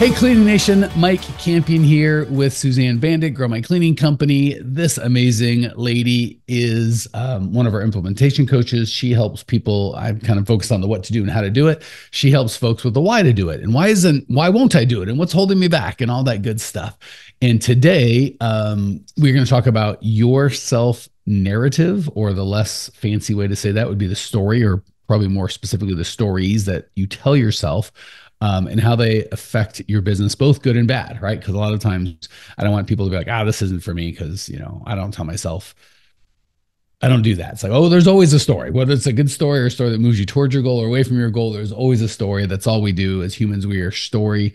Hey, Cleaning Nation, Mike Campion here with Suzanne Bandick, Grow My Cleaning Company. This amazing lady is um, one of our implementation coaches. She helps people. I'm kind of focused on the what to do and how to do it. She helps folks with the why to do it and why isn't, why won't I do it and what's holding me back and all that good stuff. And today, um, we're going to talk about your self narrative, or the less fancy way to say that would be the story, or probably more specifically the stories that you tell yourself um, and how they affect your business, both good and bad, right? Because a lot of times I don't want people to be like, ah, this isn't for me because, you know, I don't tell myself, I don't do that. It's like, oh, there's always a story, whether it's a good story or a story that moves you towards your goal or away from your goal, there's always a story. That's all we do as humans. We are story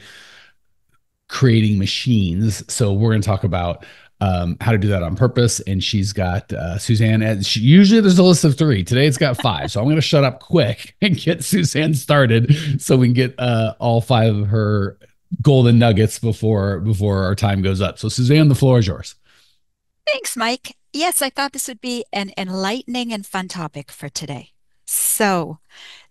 creating machines. So we're going to talk about um, how to do that on purpose. And she's got uh, Suzanne. And she, usually there's a list of three. Today it's got five. so I'm going to shut up quick and get Suzanne started so we can get uh, all five of her golden nuggets before before our time goes up. So Suzanne, the floor is yours. Thanks, Mike. Yes, I thought this would be an enlightening and fun topic for today. So,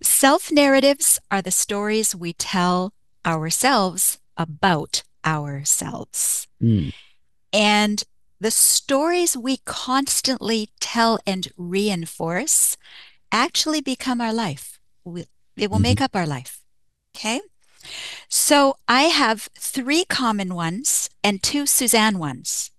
self narratives are the stories we tell ourselves about ourselves. Mm. And the stories we constantly tell and reinforce actually become our life. We, It will make mm-hmm. up our life. Okay. So I have three common ones and two Suzanne ones.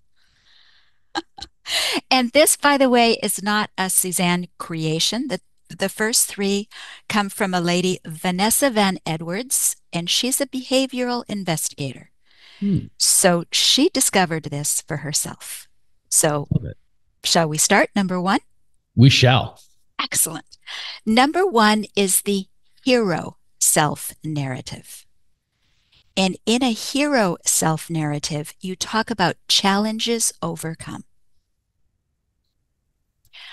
and this, by the way, is not a Suzanne creation. The, the first three come from a lady, Vanessa Van Edwards, and she's a behavioral investigator. Hmm. So she discovered this for herself. So, shall we start? Number one? We shall. Excellent. Number one is the hero self narrative. And in a hero self narrative, you talk about challenges overcome.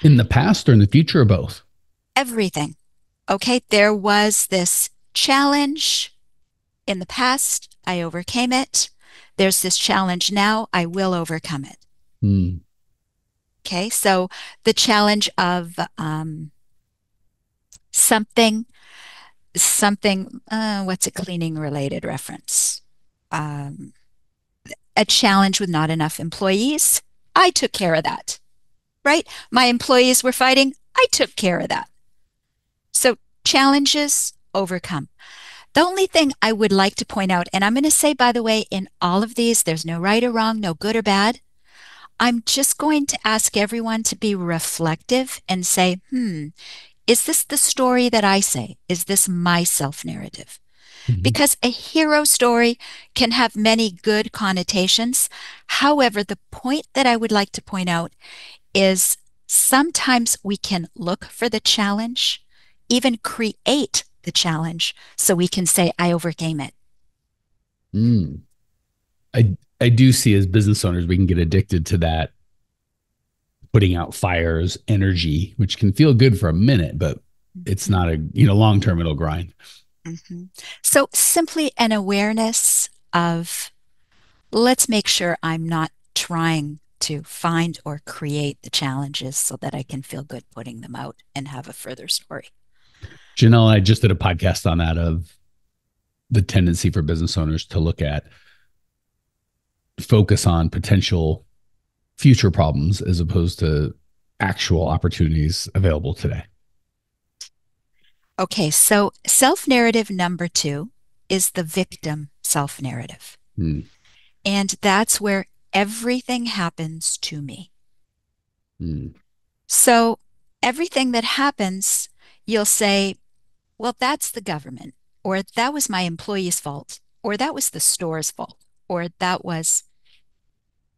In the past or in the future or both? Everything. Okay, there was this challenge in the past, I overcame it. There's this challenge now, I will overcome it. Mm. Okay, so the challenge of um, something, something, uh, what's a cleaning related reference? Um, a challenge with not enough employees. I took care of that, right? My employees were fighting. I took care of that. So challenges overcome. The only thing I would like to point out, and I'm going to say, by the way, in all of these, there's no right or wrong, no good or bad. I'm just going to ask everyone to be reflective and say, hmm, is this the story that I say? Is this my self narrative? Mm-hmm. Because a hero story can have many good connotations. However, the point that I would like to point out is sometimes we can look for the challenge, even create the challenge so we can say, I overcame it. Mm. I, I do see as business owners, we can get addicted to that putting out fires energy, which can feel good for a minute, but it's not a, you know, long term, it'll grind. Mm-hmm. So simply an awareness of let's make sure I'm not trying to find or create the challenges so that I can feel good putting them out and have a further story. Janelle and I just did a podcast on that of the tendency for business owners to look at focus on potential future problems as opposed to actual opportunities available today. Okay, so self narrative number two is the victim self narrative. Hmm. And that's where everything happens to me. Hmm. So everything that happens, you'll say, well, that's the government, or that was my employee's fault, or that was the store's fault, or that was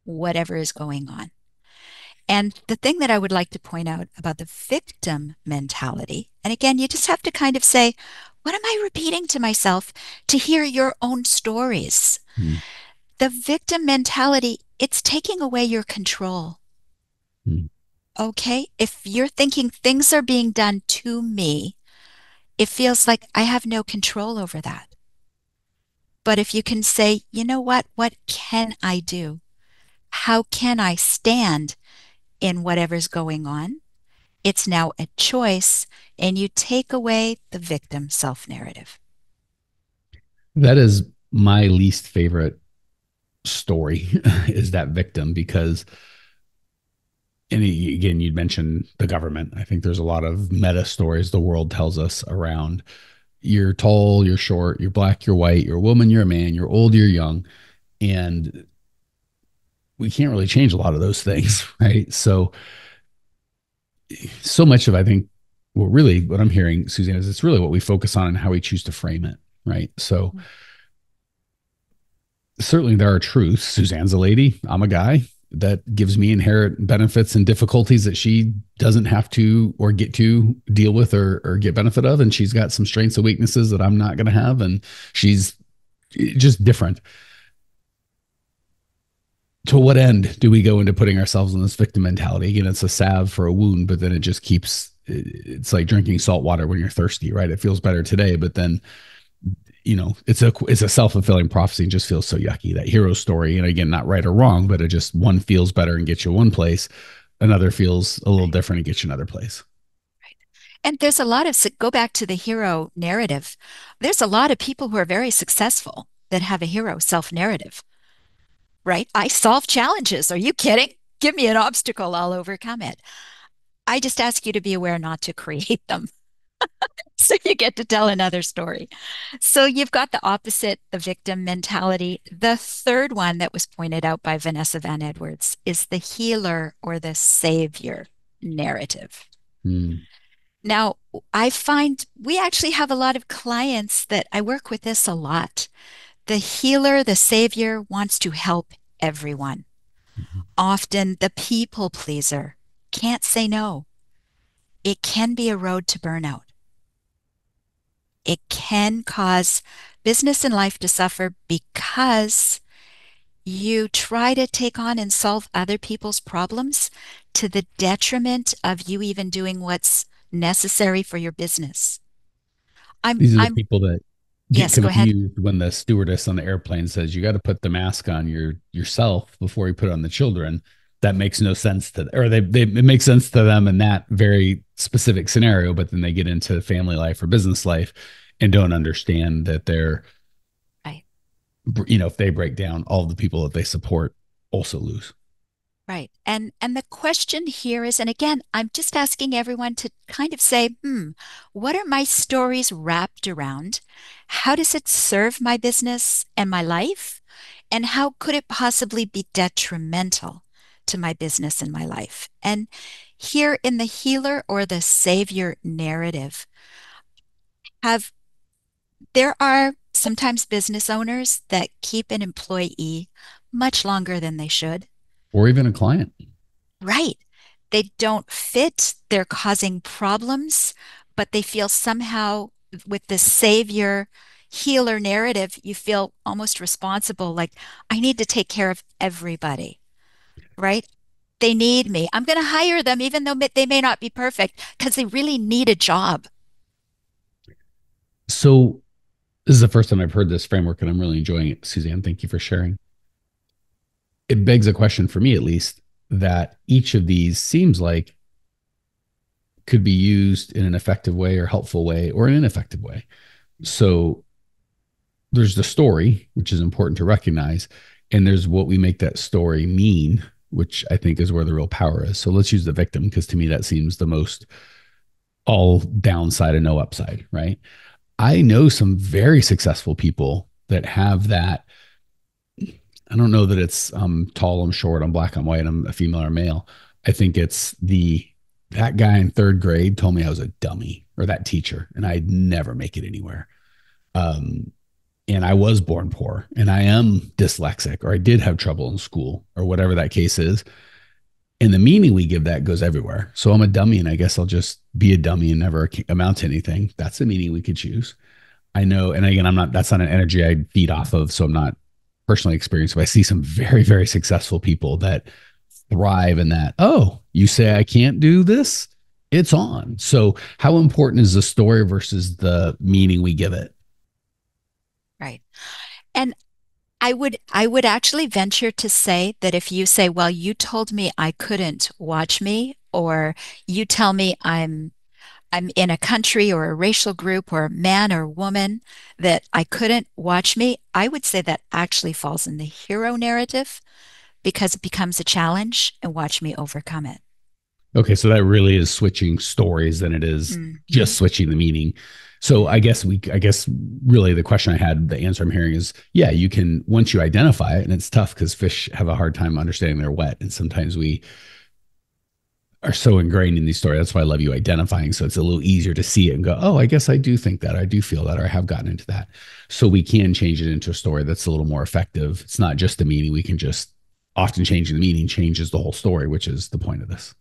whatever is going on. And the thing that I would like to point out about the victim mentality, and again, you just have to kind of say, what am I repeating to myself to hear your own stories? Hmm. The victim mentality, it's taking away your control. Hmm. Okay. If you're thinking things are being done to me, it feels like I have no control over that. But if you can say, you know what, what can I do? How can I stand in whatever's going on? It's now a choice, and you take away the victim self narrative. That is my least favorite story is that victim because and again you'd mentioned the government i think there's a lot of meta stories the world tells us around you're tall you're short you're black you're white you're a woman you're a man you're old you're young and we can't really change a lot of those things right so so much of i think well really what i'm hearing suzanne is it's really what we focus on and how we choose to frame it right so mm-hmm certainly there are truths. Suzanne's a lady. I'm a guy. That gives me inherent benefits and difficulties that she doesn't have to or get to deal with or, or get benefit of. And she's got some strengths and weaknesses that I'm not going to have. And she's just different. To what end do we go into putting ourselves in this victim mentality? Again, it's a salve for a wound, but then it just keeps, it's like drinking salt water when you're thirsty, right? It feels better today, but then you know it's a it's a self-fulfilling prophecy and just feels so yucky that hero story. And again not right or wrong but it just one feels better and gets you one place. Another feels a little different and gets you another place. Right. And there's a lot of go back to the hero narrative. There's a lot of people who are very successful that have a hero self narrative right? I solve challenges. Are you kidding? Give me an obstacle i'll overcome it. I just ask you to be aware not to create them so you get to tell another story. So you've got the opposite, the victim mentality. The third one that was pointed out by Vanessa Van Edwards is the healer or the savior narrative. Mm. Now, I find we actually have a lot of clients that I work with this a lot. The healer, the savior wants to help everyone. Mm-hmm. Often the people pleaser can't say no. It can be a road to burnout it can cause business and life to suffer because you try to take on and solve other people's problems to the detriment of you even doing what's necessary for your business. I'm, These are the I'm, people that get yes, confused when the stewardess on the airplane says you got to put the mask on your yourself before you put it on the children. That makes no sense to, or they, they it makes sense to them in that very specific scenario, but then they get into family life or business life and don't understand that they're right. You know, if they break down, all the people that they support also lose. Right. And and the question here is and again, I'm just asking everyone to kind of say, "Hmm, what are my stories wrapped around? How does it serve my business and my life? And how could it possibly be detrimental to my business and my life?" And here in the healer or the savior narrative have there are sometimes business owners that keep an employee much longer than they should. Or even a client. Right. They don't fit, they're causing problems, but they feel somehow with the savior healer narrative, you feel almost responsible like, I need to take care of everybody. Right. They need me. I'm going to hire them, even though they may not be perfect, because they really need a job. So, this is the first time I've heard this framework and I'm really enjoying it. Suzanne, thank you for sharing. It begs a question for me, at least, that each of these seems like could be used in an effective way or helpful way or an ineffective way. So there's the story, which is important to recognize, and there's what we make that story mean, which I think is where the real power is. So let's use the victim because to me that seems the most all downside and no upside, right? I know some very successful people that have that. I don't know that it's I'm tall, I'm short, I'm black, I'm white, I'm a female or male. I think it's the that guy in third grade told me I was a dummy or that teacher and I'd never make it anywhere. Um, and I was born poor and I am dyslexic or I did have trouble in school or whatever that case is. And the meaning we give that goes everywhere. So I'm a dummy and I guess I'll just be a dummy and never amount to anything. That's the meaning we could choose. I know, and again, I'm not, that's not an energy I feed off of. So I'm not personally experienced, but I see some very, very successful people that thrive in that. Oh, you say I can't do this? It's on. So, how important is the story versus the meaning we give it? Right. And I would I would actually venture to say that if you say, "Well, you told me I couldn't watch me," or "You tell me I'm I'm in a country or a racial group or man or woman that I couldn't watch me, I would say that actually falls in the hero narrative because it becomes a challenge and watch me overcome it. Okay, so that really is switching stories than it is mm-hmm. just switching the meaning. So I guess we I guess really the question I had, the answer I'm hearing is yeah, you can once you identify it, and it's tough because fish have a hard time understanding they're wet. And sometimes we are so ingrained in these stories. That's why I love you identifying. So it's a little easier to see it and go, oh, I guess I do think that. I do feel that, or I have gotten into that. So we can change it into a story that's a little more effective. It's not just the meaning. We can just often changing the meaning changes the whole story, which is the point of this.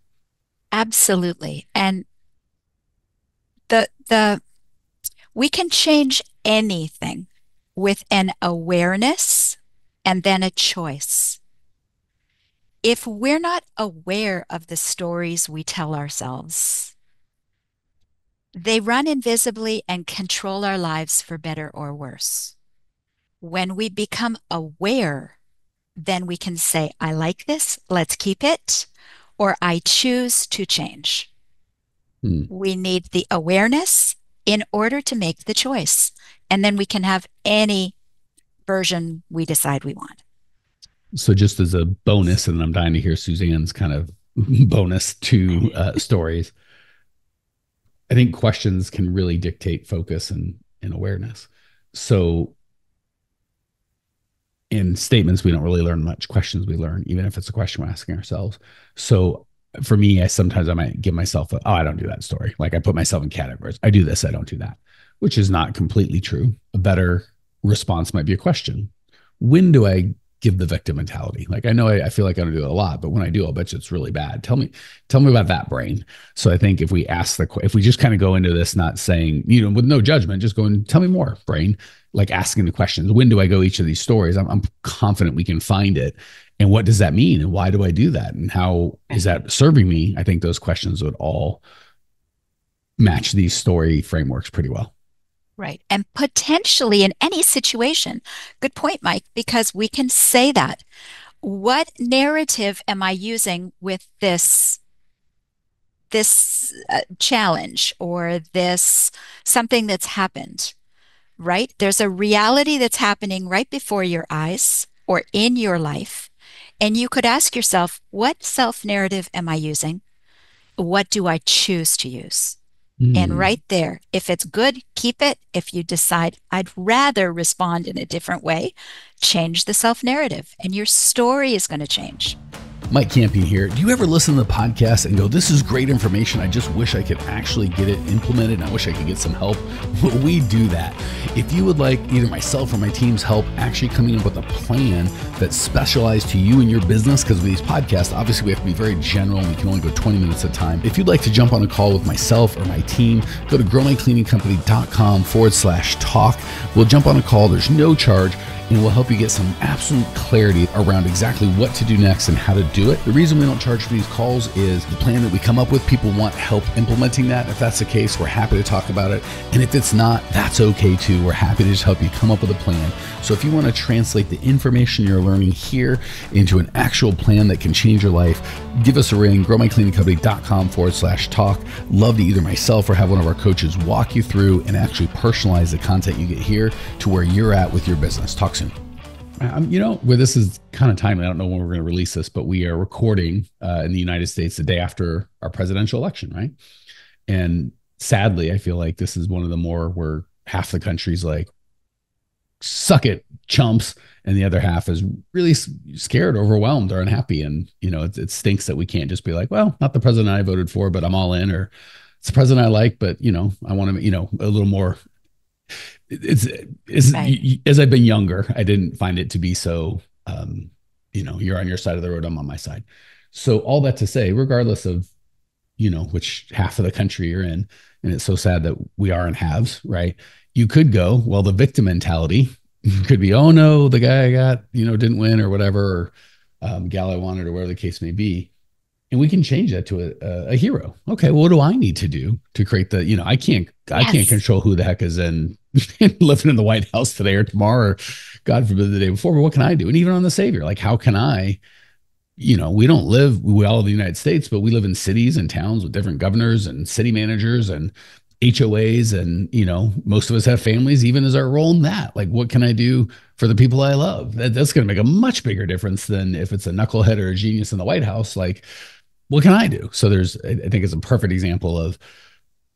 Absolutely. And the the we can change anything with an awareness and then a choice if we're not aware of the stories we tell ourselves, they run invisibly and control our lives for better or worse. When we become aware, then we can say, I like this, let's keep it, or I choose to change. Hmm. We need the awareness in order to make the choice. And then we can have any version we decide we want so just as a bonus, and I'm dying to hear Suzanne's kind of bonus to uh, stories. I think questions can really dictate focus and, and awareness. So in statements, we don't really learn much. Questions we learn, even if it's a question we're asking ourselves. So for me, I sometimes I might give myself a, oh, I don't do that story. Like I put myself in categories. I do this, I don't do that, which is not completely true. A better response might be a question. When do I give the victim mentality. Like I know I, I, feel like I don't do it a lot, but when I do, I'll bet you it's really bad. Tell me, tell me about that brain. So I think if we ask the, if we just kind of go into this, not saying, you know, with no judgment, just going, tell me more brain, like asking the questions, when do I go each of these stories? I'm, I'm confident we can find it. And what does that mean? And why do I do that? And how is that serving me? I think those questions would all match these story frameworks pretty well. Right. And potentially in any situation. Good point, Mike, because we can say that. What narrative am I using with this this uh, challenge or this something that's happened? Right? There's a reality that's happening right before your eyes or in your life. And you could ask yourself, what self narrative am I using? What do I choose to use? Mm. And right there, if it's good, keep it. If you decide I'd rather respond in a different way, change the self narrative and your story is going to change. Mike Campion here. Do you ever listen to the podcast and go, This is great information. I just wish I could actually get it implemented and I wish I could get some help? Well, we do that. If you would like either myself or my team's help actually coming up with a plan that's specialized to you and your business, because with these podcasts, obviously we have to be very general and we can only go 20 minutes at a time. If you'd like to jump on a call with myself or my team, go to growmycleaningcompany.com forward slash talk. We'll jump on a call. There's no charge and will help you get some absolute clarity around exactly what to do next and how to do it. The reason we don't charge for these calls is the plan that we come up with, people want help implementing that. If that's the case, we're happy to talk about it. And if it's not, that's okay too. We're happy to just help you come up with a plan. So if you want to translate the information you're learning here into an actual plan that can change your life, give us a ring, growmycleaningcompany.com forward slash talk. Love to either myself or have one of our coaches walk you through and actually personalize the content you get here to where you're at with your business. Talk soon. Um, you know, where this is kind of timely. I don't know when we're going to release this, but we are recording uh, in the United States the day after our presidential election, right? And sadly, I feel like this is one of the more where half the country's like, suck it, chumps. And the other half is really scared, overwhelmed, or unhappy. And, you know, it, it stinks that we can't just be like, well, not the president I voted for, but I'm all in, or it's the president I like, but, you know, I want to, you know, a little more it's, it's right. as I've been younger, I didn't find it to be so, um, you know, you're on your side of the road, I'm on my side. So all that to say, regardless of, you know, which half of the country you're in, and it's so sad that we are in halves, right? You could go, well, the victim mentality could be, oh no, the guy I got, you know, didn't win or whatever, or um, gal I wanted, or whatever the case may be and we can change that to a, a, a, hero. Okay, well, what do I need to do to create the? You know, I can't yes. I can't control who the heck is in living in the White House today or tomorrow, or God forbid the day before. But what can I do? And even on the Savior, like how can I you know, we don't live, we all in the United States, but we live in cities and towns with different governors and city managers and HOAs. And, you know, most of us have families, even as our role in that. Like, what can I do for the people I love? That, that's going to make a much bigger difference than if it's a knucklehead or a genius in the White House. Like, what can I do? So there's, I think it's a perfect example of,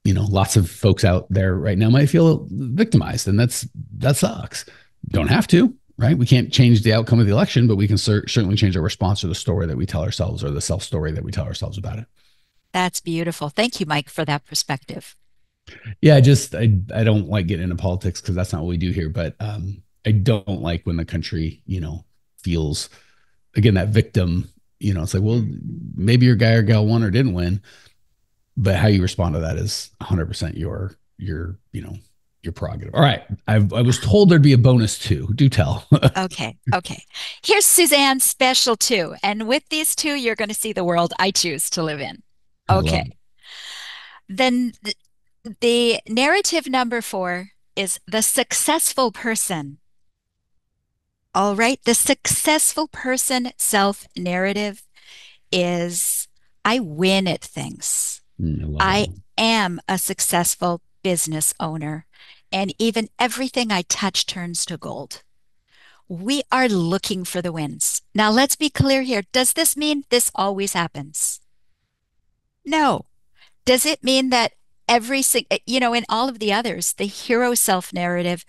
you know, lots of folks out there right now might feel victimized and that's, that sucks. Don't have to, right? We can't change the outcome of the election, but we can cer- certainly change our response to the story that we tell ourselves or the self story that we tell ourselves about it. That's beautiful. Thank you, Mike, for that perspective. Yeah, I just I I don't like getting into politics because that's not what we do here. But um, I don't like when the country, you know, feels again that victim. You know, it's like, well, maybe your guy or gal won or didn't win, but how you respond to that is 100 percent your your you know your prerogative. All right. I've, I was told there'd be a bonus too. Do tell. okay. Okay. Here's Suzanne's special two. And with these two, you're going to see the world I choose to live in. Okay. Then the, the narrative number four is the successful person. All right. The successful person self narrative is I win at things. Mm, I, I am a successful business owner and even everything I touch turns to gold. We are looking for the wins. Now, let's be clear here. Does this mean this always happens? No. Does it mean that every, you know, in all of the others, the hero self narrative,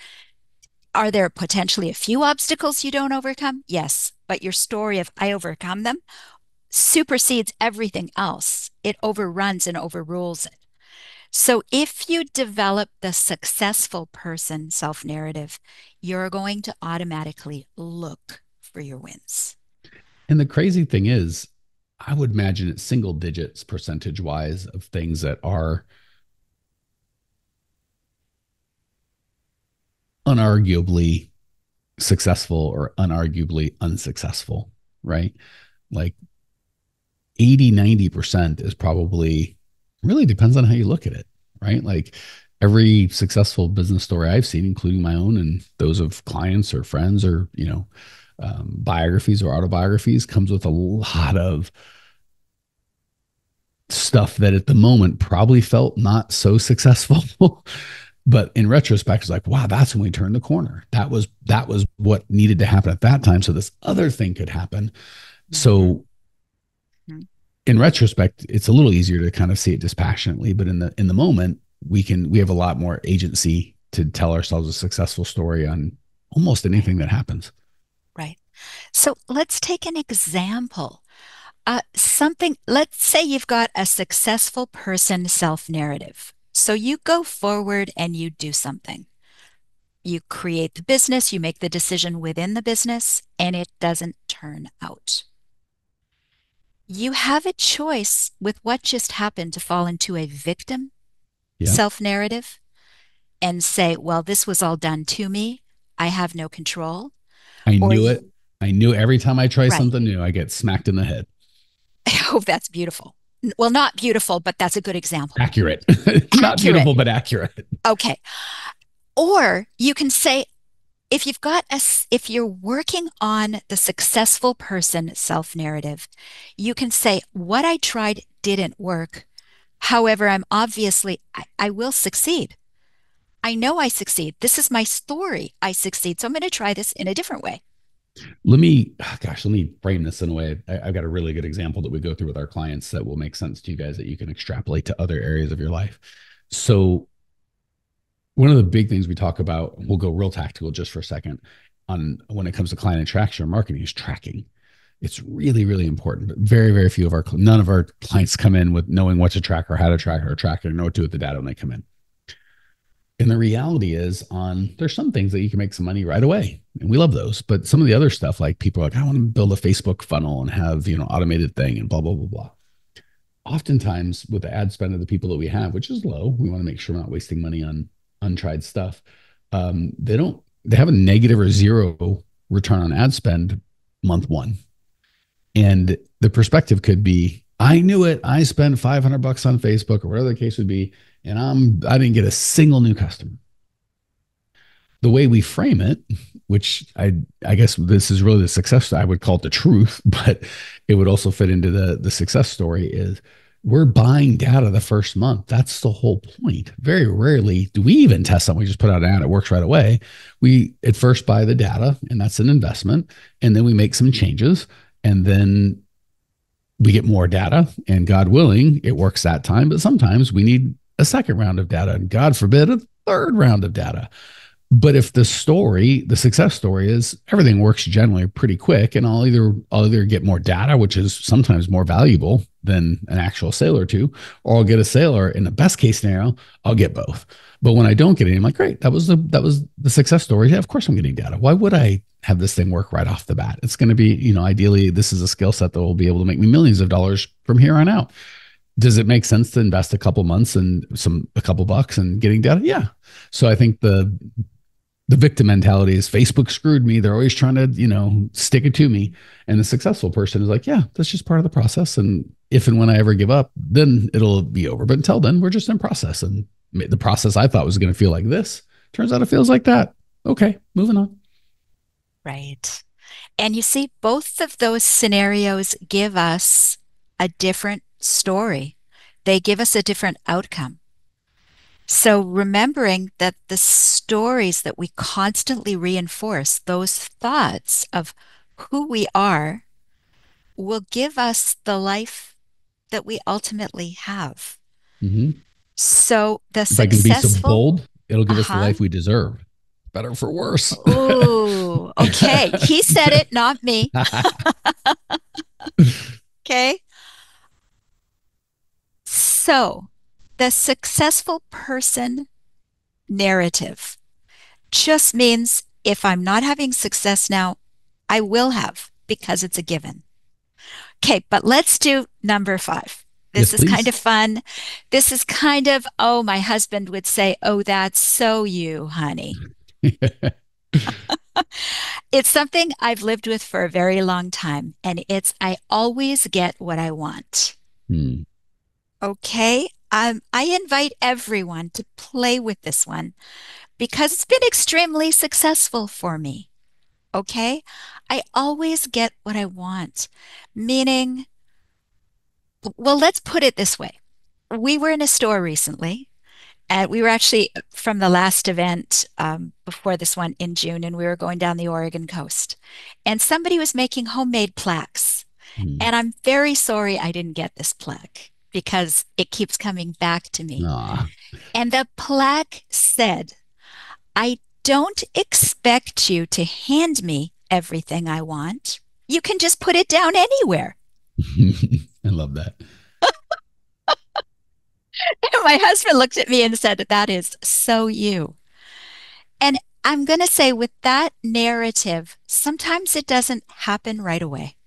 are there potentially a few obstacles you don't overcome? Yes. But your story of I overcome them supersedes everything else. It overruns and overrules it. So if you develop the successful person self narrative, you're going to automatically look for your wins. And the crazy thing is, I would imagine it's single digits percentage wise of things that are unarguably successful or unarguably unsuccessful, right? Like 80, 90% is probably really depends on how you look at it, right? Like every successful business story I've seen, including my own and those of clients or friends or, you know, um, biographies or autobiographies, comes with a lot of stuff that at the moment probably felt not so successful. But in retrospect, it's like, wow, that's when we turned the corner. That was that was what needed to happen at that time. So this other thing could happen. So in retrospect, it's a little easier to kind of see it dispassionately, but in the in the moment, we can we have a lot more agency to tell ourselves a successful story on almost anything that happens. Right. So let's take an example. Uh, something, let's say you've got a successful person self narrative. So you go forward and you do something. You create the business, you make the decision within the business, and it doesn't turn out you have a choice with what just happened to fall into a victim yeah. self narrative and say, well, this was all done to me. I have no control. I or knew you, it. I knew every time I try right. something new, I get smacked in the head. Oh, that's beautiful. Well, not beautiful, but that's a good example. Accurate. not accurate. beautiful, but accurate. Okay. Or you can say, if you've got a if you're working on the successful person self narrative you can say what i tried didn't work however i'm obviously I, I, will succeed i know i succeed this is my story i succeed so i'm going to try this in a different way let me gosh let me frame this in a way I, i've got a really good example that we go through with our clients that will make sense to you guys that you can extrapolate to other areas of your life so one of the big things we talk about, we'll go real tactical just for a second on when it comes to client attraction or marketing is tracking. It's really, really important. But very, very few of our none of our clients come in with knowing what to track or how to track or track or know what to do with the data when they come in. And the reality is on there's some things that you can make some money right away. And we love those. But some of the other stuff, like people are like, I want to build a Facebook funnel and have, you know, automated thing and blah, blah, blah, blah. Oftentimes with the ad spend of the people that we have, which is low, we want to make sure we're not wasting money on untried stuff, um, they don't they have a negative or zero return on ad spend month one. And the perspective could be, I knew it. I spent 500 bucks on Facebook or whatever the case would be, and I'm I didn't get a single new customer. the way we frame it, which I I guess this is really the success. I would call it the truth, but it would also fit into the the success story. Is we're buying data the first month. That's the whole point. Very rarely do we even test something. We just put out an ad, it works right away. We at first buy the data, and that's an investment, and then we make some changes, and then we get more data. And God willing, it works that time. But sometimes we need a second round of data, and God forbid, a third round of data. But if the story, the success story is everything works generally pretty quick, and I'll either I'll either get more data, which is sometimes more valuable than an actual sale or two, or I'll get a sale, or in the best case scenario, I'll get both. But when I don't get any, I'm like, great, that was the that was the success story. Yeah, of course I'm getting data. Why would I have this thing work right off the bat? It's going to be, you know, ideally, this is a skill set that will be able to make me millions of dollars from here on out does it make sense to invest a couple months and some a couple bucks and getting data yeah so i think the the victim mentality is Facebook screwed me. They're always trying to, you know, stick it to me. And the successful person is like, yeah, that's just part of the process. And if and when I ever give up, then it'll be over. But until then, we're just in process. And the process I thought was going to feel like this turns out it feels like that. Okay, moving on. Right. And you see, both of those scenarios give us a different story, they give us a different outcome. So remembering that the stories that we constantly reinforce, those thoughts of who we are, will give us the life that we ultimately have. Mm-hmm. So the if successful, I can be so bold, it'll give uh-huh. us the uh-huh. life we deserve. Better for worse. Ooh, okay. he said it, not me. okay. So the successful person narrative just means if I'm not having success now, I will have because it's a given. Okay, but let's do number five. This yes, is please. kind of fun. This is kind of, oh, my husband would say, oh, that's so you, honey. it's something I've lived with for a very long time, and it's I always get what I want. Hmm. Okay, um, I invite everyone to play with this one because it's been extremely successful for me. Okay. I always get what I want, meaning, well, let's put it this way. We were in a store recently, and we were actually from the last event um, before this one in June, and we were going down the Oregon coast. And somebody was making homemade plaques. Hmm. And I'm very sorry I didn't get this plaque because it keeps coming back to me. Aww. And the plaque said, I don't expect you to hand me everything I want. You can just put it down anywhere. I love that. my husband looked at me and said, That is so you. And I'm going to say, with that narrative, sometimes it doesn't happen right away.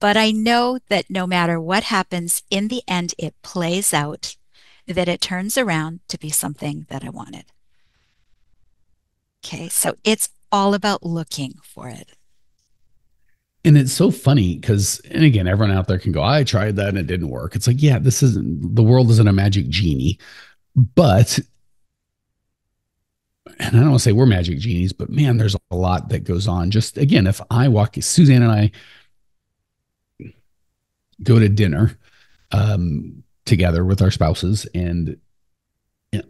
But I know that no matter what happens, in the end, it plays out, that it turns around to be something that I wanted. Okay, so it's all about looking for it. And it's so funny because, and again, everyone out there can go, I tried that and it didn't work. It's like, yeah, this isn't, the world isn't a magic genie, but and I don't want to say we're magic genies, but man, there's a lot that goes on. Just again, if I walk, Suzanne and I go to dinner um, together with our spouses. And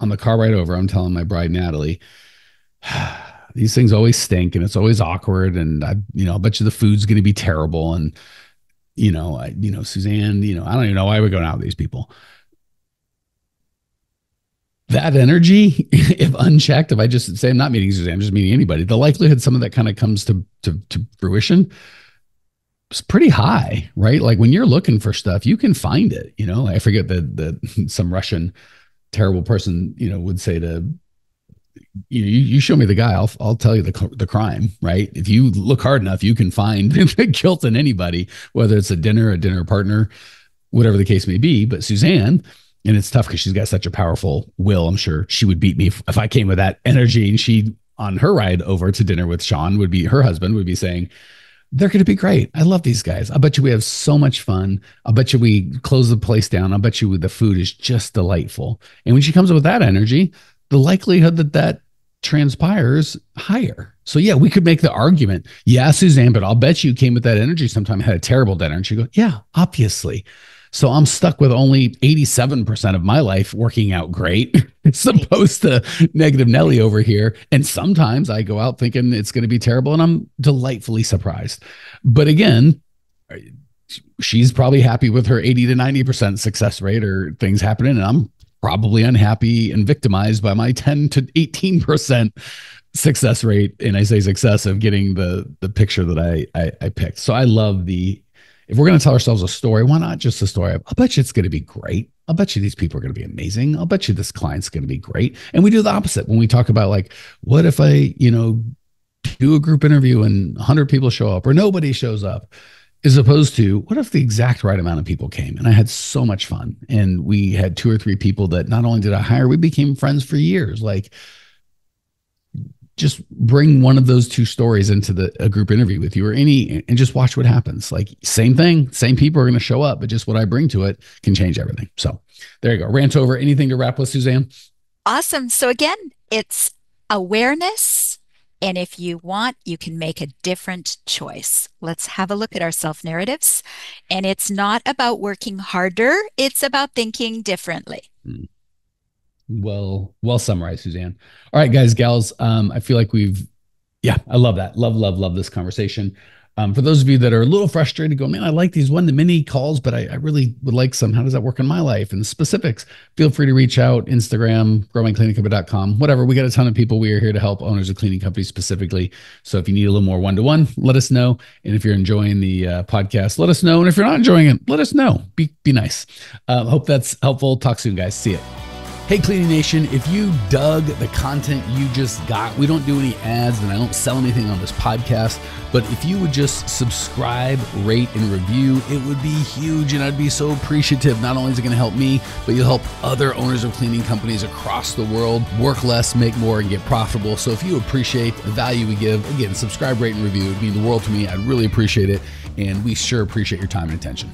on the car ride over, I'm telling my bride, Natalie, these things always stink and it's always awkward. And I, you know, I bet you the food's going to be terrible. And, you know, I, you know, Suzanne, you know, I don't even know why we're going out with these people. That energy, if unchecked, if I just say I'm not meeting Suzanne, I'm just meeting anybody, the likelihood some of that kind of comes to, to, to fruition it's pretty high, right? Like when you're looking for stuff, you can find it. You know, I forget that that some Russian terrible person, you know, would say to you you show me the guy, I'll I'll tell you the the crime, right? If you look hard enough, you can find the guilt in anybody, whether it's a dinner, a dinner partner, whatever the case may be. But Suzanne, and it's tough because she's got such a powerful will. I'm sure she would beat me if, if I came with that energy and she on her ride over to dinner with Sean would be her husband would be saying, they're going to be great. I love these guys. I bet you we have so much fun. I bet you we close the place down. I bet you the food is just delightful. And when she comes up with that energy, the likelihood that that transpires higher. So yeah, we could make the argument, yeah, Suzanne, but I'll bet you came with that energy sometime, had a terrible dinner. And she go, yeah, obviously. So I'm stuck with only 87% of my life working out great, as opposed to negative Nelly over here. And sometimes I go out thinking it's going to be terrible and I'm delightfully surprised. But again, she's probably happy with her 80 to 90% success rate or things happening. And I'm probably unhappy and victimized by my 10 to 18% success rate. And I say success of getting the the picture that I I, I picked. So I love the if we're going to tell ourselves a story, why not just a story? I'll bet you it's going to be great. I'll bet you these people are going to be amazing. I'll bet you this client's going to be great. And we do the opposite when we talk about like, what if I, you know, do a group interview and 100 people show up or nobody shows up? as opposed to what if the exact right amount of people came and I had so much fun and we had two or three people that not only did I hire, we became friends for years. Like just bring one of those two stories into the a group interview with you or any and just watch what happens. Like same thing, same people are going to show up, but just what I bring to it can change everything. So there you go. Rant over. Anything to wrap with, Suzanne? Awesome. So again, it's awareness and if you want, you can make a different choice. Let's have a look at our self narratives. And it's not about working harder, it's about thinking differently. Hmm. Well, well summarized, Suzanne. All right, guys, gals. Um, I feel like we've, yeah, I love that. Love, love, love this conversation. Um, for those of you that are a little frustrated, go, man, I like these one to many calls, but I, I, really would like some. How does that work in my life and the specifics? Feel free to reach out, Instagram, growmycleaningcompany.com, whatever. We got a ton of people. We are here to help owners of cleaning companies specifically. So if you need a little more one to one, let us know. And if you're enjoying the uh, podcast, let us know. And if you're not enjoying it, let us know. Be, be nice. Uh, hope that's helpful. Talk soon, guys. See you. Hey, Cleaning Nation, if you dug the content you just got, we don't do any ads and I don't sell anything on this podcast, but if you would just subscribe, rate, and review, it would be huge and I'd be so appreciative. Not only is it going to help me, but you'll help other owners of cleaning companies across the world work less, make more, and get profitable. So if you appreciate the value we give, again, subscribe, rate, and review. It would mean the world to me. I'd really appreciate it. And we sure appreciate your time and attention.